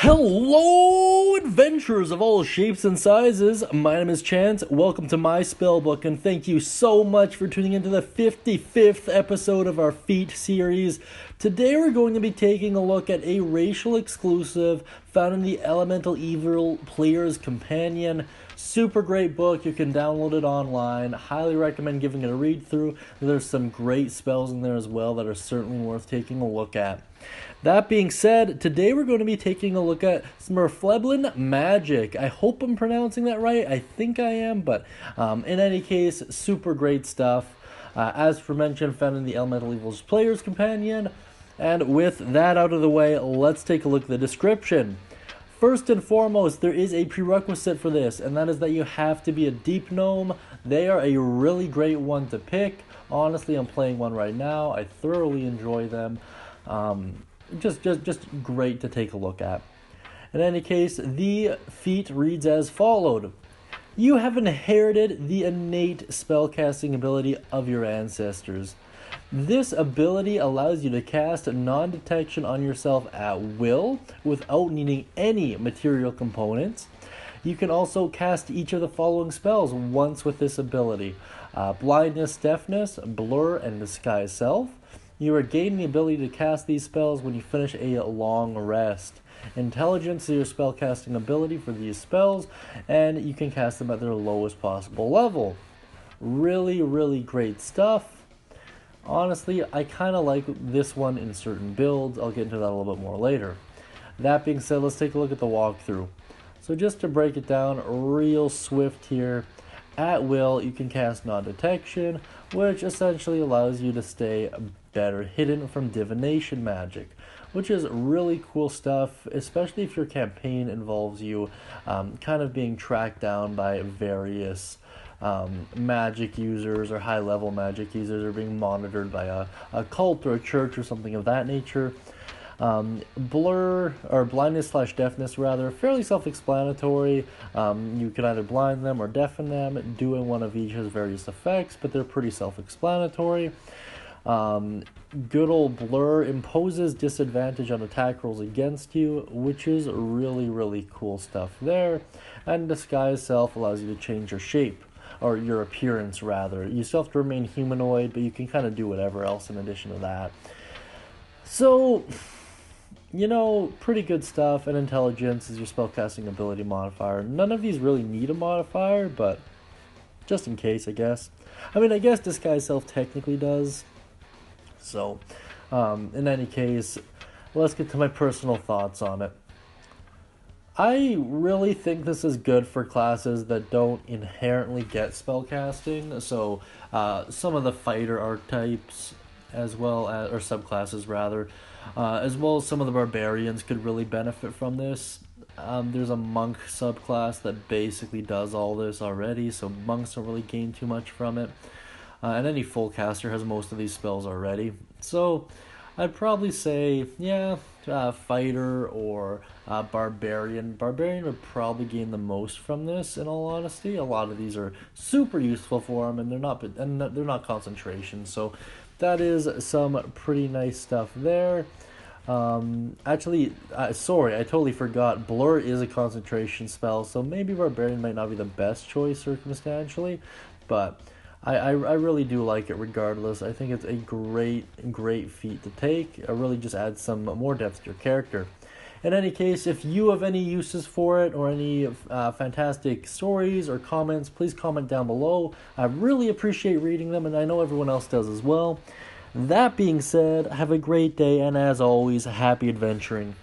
Hello, adventurers of all shapes and sizes. My name is Chance. Welcome to my spellbook, and thank you so much for tuning into the 55th episode of our Feat series. Today, we're going to be taking a look at a racial exclusive found in the Elemental Evil Player's Companion. Super great book. You can download it online. Highly recommend giving it a read through. There's some great spells in there as well that are certainly worth taking a look at. That being said, today we're going to be taking a look at Svirfneblin Magic. I hope I'm pronouncing that right. I think I am, but um, in any case, super great stuff. Uh, as for mentioned, found in the Elemental Evils Player's Companion. And with that out of the way, let's take a look at the description. First and foremost, there is a prerequisite for this, and that is that you have to be a deep gnome. They are a really great one to pick. Honestly, I'm playing one right now. I thoroughly enjoy them. Um, just, just, just great to take a look at. In any case, the feat reads as followed. You have inherited the innate spellcasting ability of your ancestors. This ability allows you to cast non detection on yourself at will without needing any material components. You can also cast each of the following spells once with this ability uh, Blindness, Deafness, Blur, and Disguise Self. You are gaining the ability to cast these spells when you finish a long rest. Intelligence is your spellcasting ability for these spells, and you can cast them at their lowest possible level. Really, really great stuff. Honestly, I kind of like this one in certain builds. I'll get into that a little bit more later. That being said, let's take a look at the walkthrough. So just to break it down real swift here, at will you can cast non-detection, which essentially allows you to stay better hidden from divination magic, which is really cool stuff, especially if your campaign involves you um, kind of being tracked down by various um, magic users or high level magic users are being monitored by a, a cult or a church or something of that nature. Um, blur or blindness slash deafness rather fairly self-explanatory um, you can either blind them or deafen them doing one of each has various effects but they're pretty self-explanatory um, good old Blur imposes disadvantage on attack rolls against you, which is really, really cool stuff there. And Disguise Self allows you to change your shape, or your appearance rather. You still have to remain humanoid, but you can kind of do whatever else in addition to that. So, you know, pretty good stuff. And Intelligence is your spellcasting ability modifier. None of these really need a modifier, but just in case, I guess. I mean, I guess Disguise Self technically does, so, um, in any case, let's get to my personal thoughts on it. I really think this is good for classes that don't inherently get spellcasting. So, uh, some of the fighter archetypes, as well as, or subclasses rather, uh, as well as some of the barbarians could really benefit from this. Um, there's a monk subclass that basically does all this already, so monks don't really gain too much from it. Uh, and any full caster has most of these spells already. So I'd probably say, yeah, uh, fighter or uh, barbarian. Barbarian would probably gain the most from this. In all honesty, a lot of these are super useful for them, and they're not and they're not concentration. So that is some pretty nice stuff there. Um, actually, uh, sorry, I totally forgot. Blur is a concentration spell, so maybe Barbarian might not be the best choice circumstantially, but I, I, I really do like it regardless. I think it's a great, great feat to take. It really just adds some more depth to your character. In any case, if you have any uses for it or any uh, fantastic stories or comments, please comment down below. I really appreciate reading them, and I know everyone else does as well. That being said, have a great day, and as always, happy adventuring.